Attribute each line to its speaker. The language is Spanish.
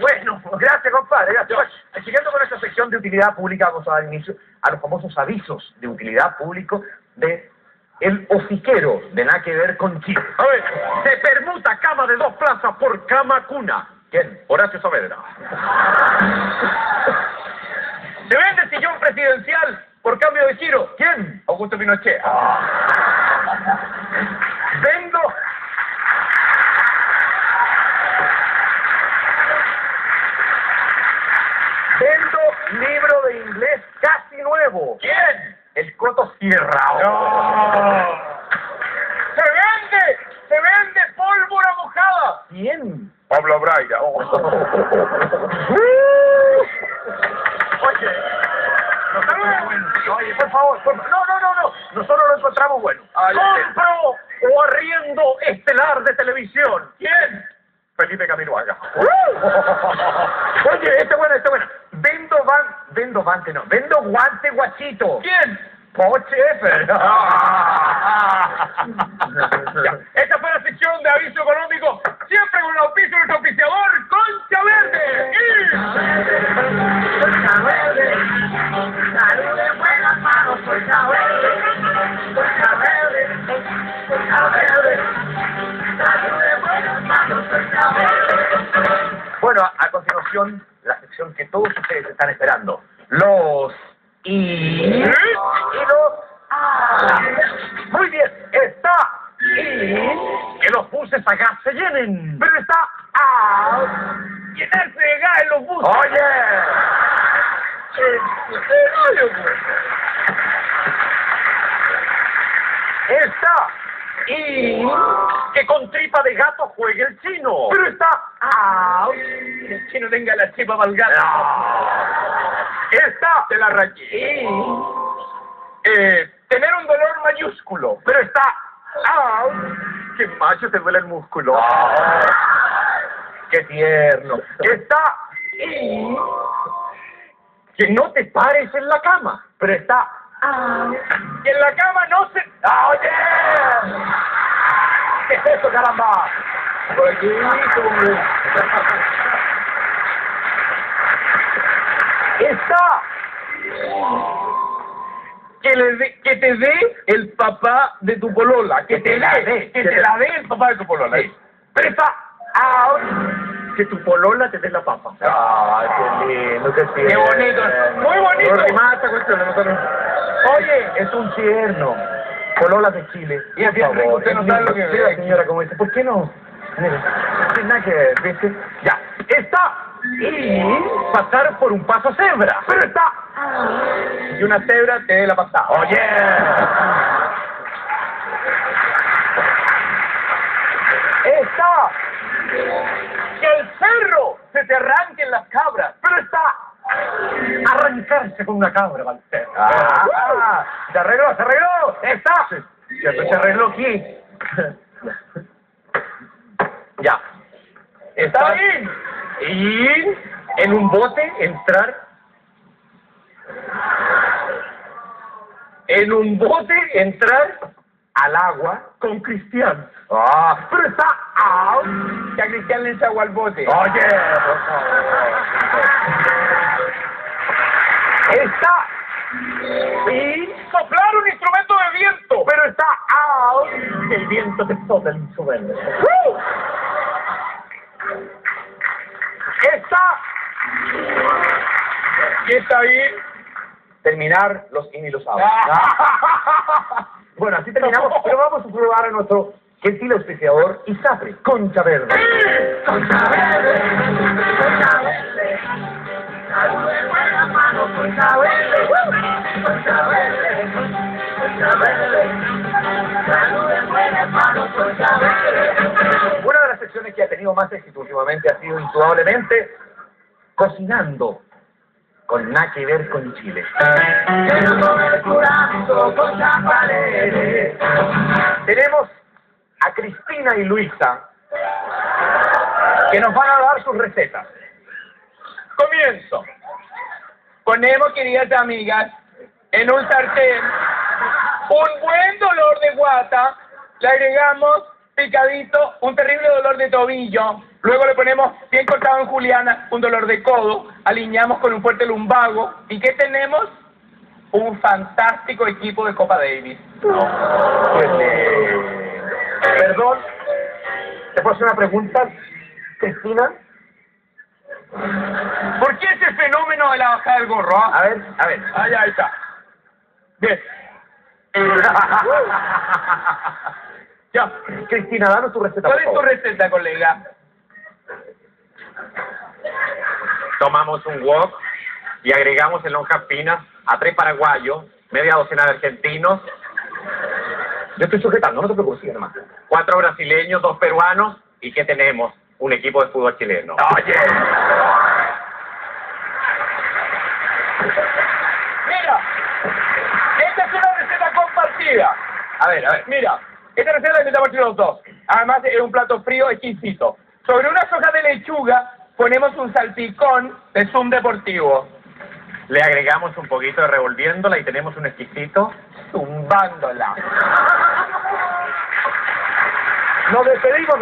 Speaker 1: bueno. Gracias, compadre. Gracias. Bueno, siguiendo con esta sección de utilidad pública, vamos a dar inicio a los famosos avisos de utilidad público de el hociquero de nada que ver con Chile.
Speaker 2: A ver, se permuta cama de dos plazas por cama cuna.
Speaker 1: ¿Quién?
Speaker 2: Horacio Saavedra. Se vende sillón presidencial por cambio de giro.
Speaker 1: ¿Quién?
Speaker 2: Augusto Pinochet.
Speaker 1: Vendo. Vendo El Coto Sierra.
Speaker 2: ¡Se vende! ¡Se vende pólvora mojada!
Speaker 1: ¿Quién?
Speaker 2: Pablo Braida.
Speaker 1: Oye, muy bueno. Oye, por favor, por. No, no, no, no. Nosotros lo encontramos bueno.
Speaker 2: Ay,
Speaker 1: Compro o arriendo estelar de televisión.
Speaker 2: ¿Quién? Felipe Camiloaga.
Speaker 1: Oye, este bueno, este bueno. Vendo van, vendo guante, no. Vendo guante guachito.
Speaker 2: ¿Quién?
Speaker 1: Pochefer.
Speaker 2: Ya, Esta fue la sección de aviso económico, siempre con el auspicio de nuestro auspiciador, Concha Verde.
Speaker 3: Concha verde, salud de buenas manos, concha verde, concha verde, concha verde, salud de buenas manos, concha verde.
Speaker 1: Bueno, a continuación, la sección que todos ustedes están esperando. Los y... Que los buses a gas se llenen. Pero está ah.
Speaker 2: Llenarse de gas en los buses.
Speaker 1: Oye. Está y... Que con tripa de gato juegue el chino. Pero está ah.
Speaker 2: Que el chino tenga la chipa malgada.
Speaker 1: Está
Speaker 2: Te la rayé. Eh, tener un dolor mayúsculo.
Speaker 1: Pero está ah.
Speaker 2: Que macho te duele el músculo.
Speaker 1: ¡Qué tierno! Está y que no te pares en la cama, pero está ah,
Speaker 2: Que en la cama no se...
Speaker 1: ¡Ah, ¡Oye! ¿Qué es eso, caramba? Está
Speaker 2: Que, le dé- que te dé el papá de tu polola. Que te
Speaker 1: la
Speaker 2: dé. Que te la dé el papá de tu polola.
Speaker 1: Sí. Pero está ah, que tu polola te dé la papa. ¡Ay, qué lindo, qué tierno!
Speaker 2: Qué bonito, muy bonito.
Speaker 1: Lo remata, cuestión, nosotros- Oye, es un tierno. Polola de Chile.
Speaker 2: Y es
Speaker 1: por
Speaker 2: bien rico, usted no
Speaker 1: Es
Speaker 2: sabe lo que es.
Speaker 1: la señora como dice, ¿por qué no? Tiene nada que ver, ¿viste? Ya, está y pasar por un paso cebra. Pero está
Speaker 2: Y una cebra te dé la pasada.
Speaker 1: Oye. Está
Speaker 2: Que el cerro se te arranque en las cabras.
Speaker 1: pero está arrancarse con una cabra, Walter. Ah, se arregló, se arregló. Está. Cierto, se arregló aquí. ya.
Speaker 2: Está bien.
Speaker 1: Y en un bote entrar. En un bote entrar al agua con Cristian. Ah, pero está out.
Speaker 2: Que a Cristian le echa agua al bote.
Speaker 1: Oye, por favor. Está y
Speaker 2: Soplar un instrumento de viento.
Speaker 1: pero está out. El viento te sopla el instrumento. Está
Speaker 2: ¿Qué está bien?
Speaker 1: Terminar los in y los out. Bueno, así terminamos, pero vamos a saludar a nuestro gentil auspiciador Isapre, Concha Verde.
Speaker 3: Concha verde, concha verde, salud de buenas manos, concha verde, concha verde, concha verde, salud de buenas manos, concha verde.
Speaker 1: Una de las secciones que ha tenido más éxito últimamente ha sido indudablemente cocinando con nada que ver con Chile. Tenemos a Cristina y Luisa que nos van a dar sus recetas.
Speaker 2: Comienzo. Ponemos, queridas amigas, en un sartén un buen dolor de guata, le agregamos picadito, un terrible dolor de tobillo, Luego le ponemos bien cortado en juliana, un dolor de codo, alineamos con un fuerte lumbago. ¿Y qué tenemos? Un fantástico equipo de Copa Davis.
Speaker 1: Pues, eh, perdón, ¿te puedo hacer una pregunta, Cristina?
Speaker 2: ¿Por qué ese fenómeno de la bajada del gorro? ah?
Speaker 1: A ver, a ver.
Speaker 2: Ah, ya, ahí está. Bien. Ya.
Speaker 1: Cristina, danos tu receta,
Speaker 2: ¿Cuál es tu receta, colega?
Speaker 4: Tomamos un wok y agregamos en lonjas finas a tres paraguayos, media docena de argentinos,
Speaker 1: Yo estoy sujetando, no te preocupes, nomás.
Speaker 4: cuatro brasileños, dos peruanos y ¿qué tenemos? Un equipo de fútbol chileno.
Speaker 1: Oye,
Speaker 2: Mira, esta es una receta compartida. A ver, a ver, mira, esta receta la intentamos entre los dos. Además es un plato frío exquisito. Sobre unas hojas de lechuga ponemos un salpicón de zoom deportivo,
Speaker 4: Le agregamos un poquito de revolviéndola y tenemos un exquisito
Speaker 2: zumbándola.
Speaker 1: nos despedimos de